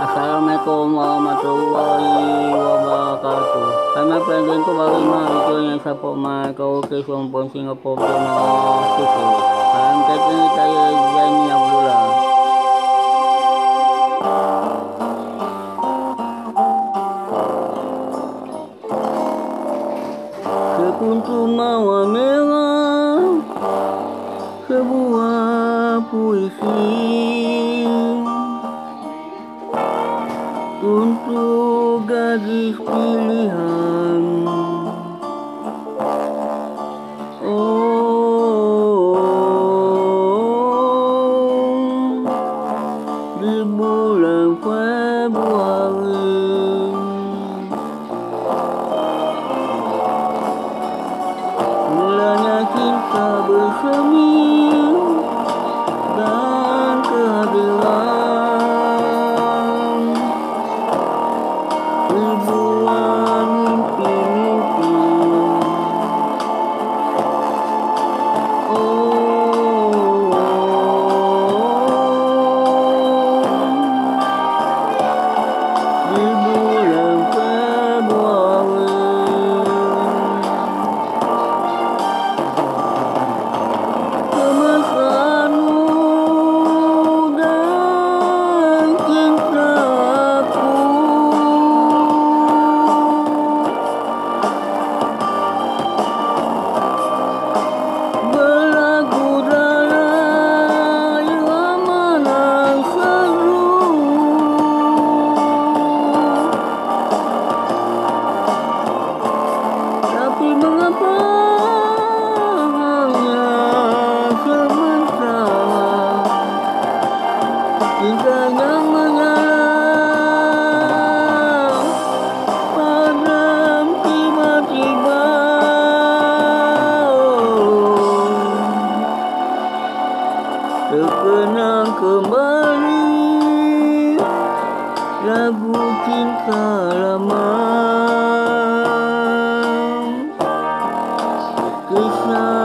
Assalamualaikum warahmatullahi wabarakatuh. Kami pengen ko bagi ma ito yang sa po ko ke sumpon Singapore po na sisi. Ang kaya tayo dyan niya bula. Sekuntu mawa merah sebuah puisi untuk gadis pilihan kembali Lagu cinta lama. Kisah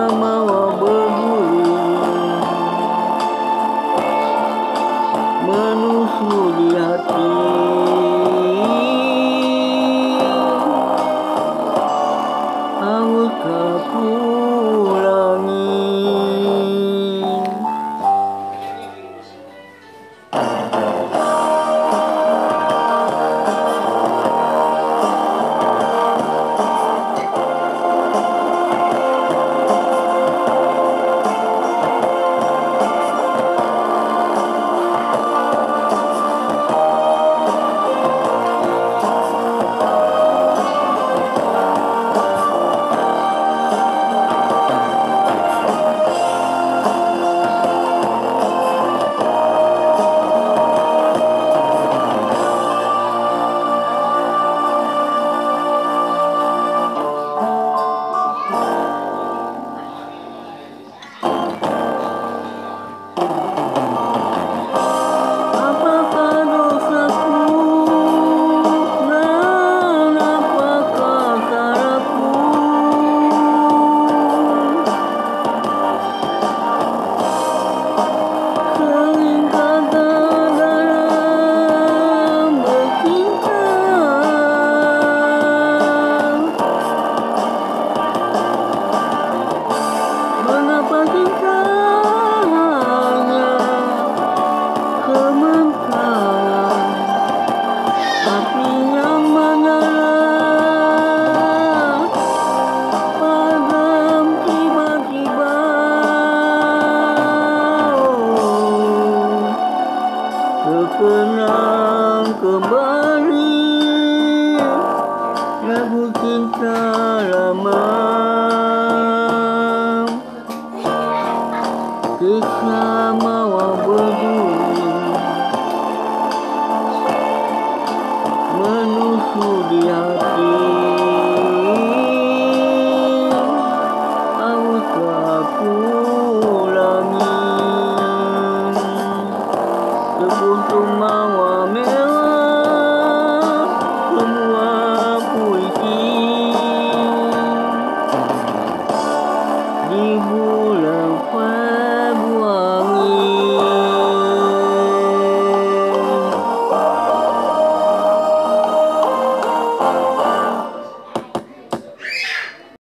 mungkin tak lama